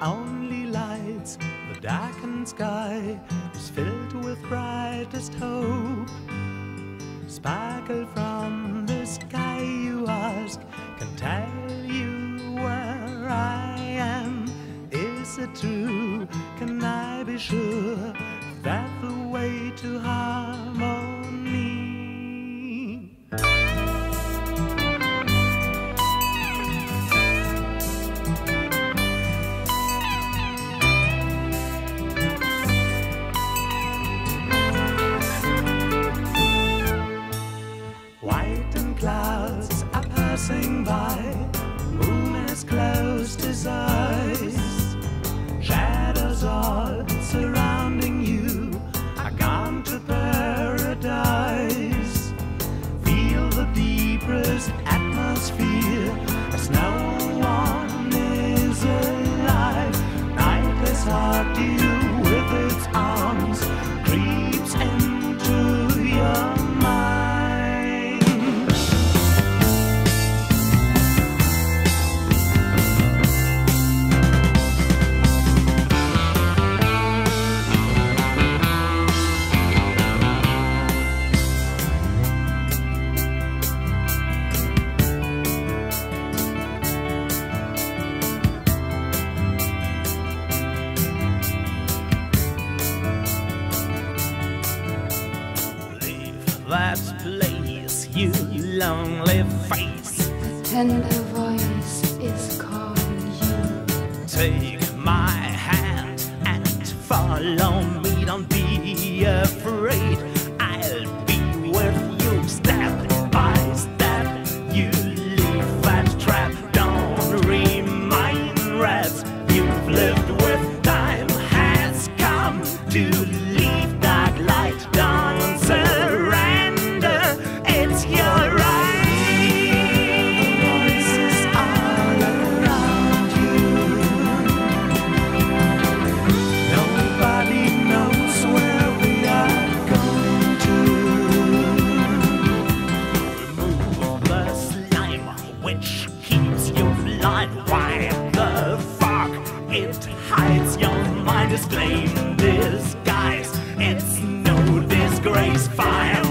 Only lights, the darkened sky is filled with brightest hope. Sparkle from the sky, you ask, can tell you where I am. Is it true? Can I be sure Whitened clouds are passing by. Moon has closed his eyes. You lonely face. A tender voice is calling you. Take my hand and follow me. Hides your mind? is Disclaim disguise. It's no disgrace. Find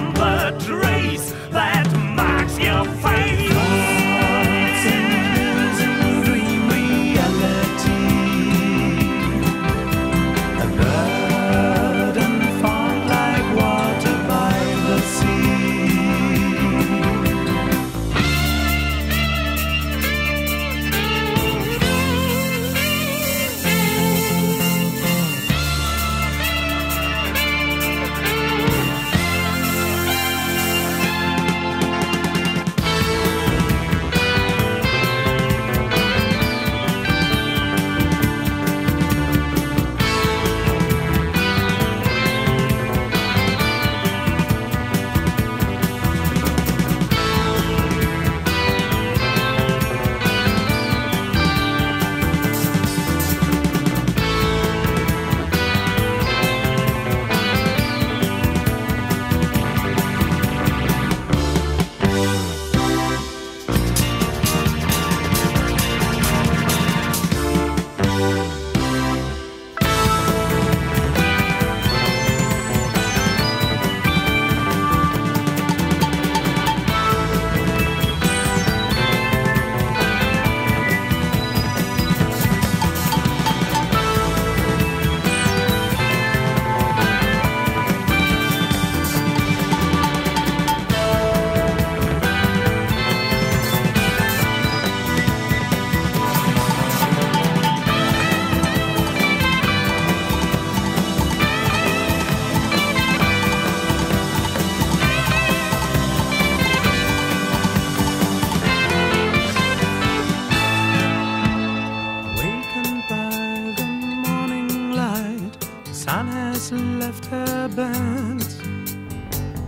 Man has left her bent.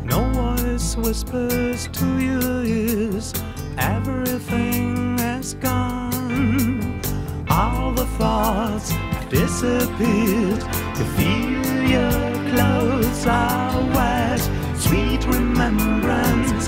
No voice whispers to your ears, everything has gone. All the thoughts have disappeared. You feel your clothes are wet, sweet remembrance.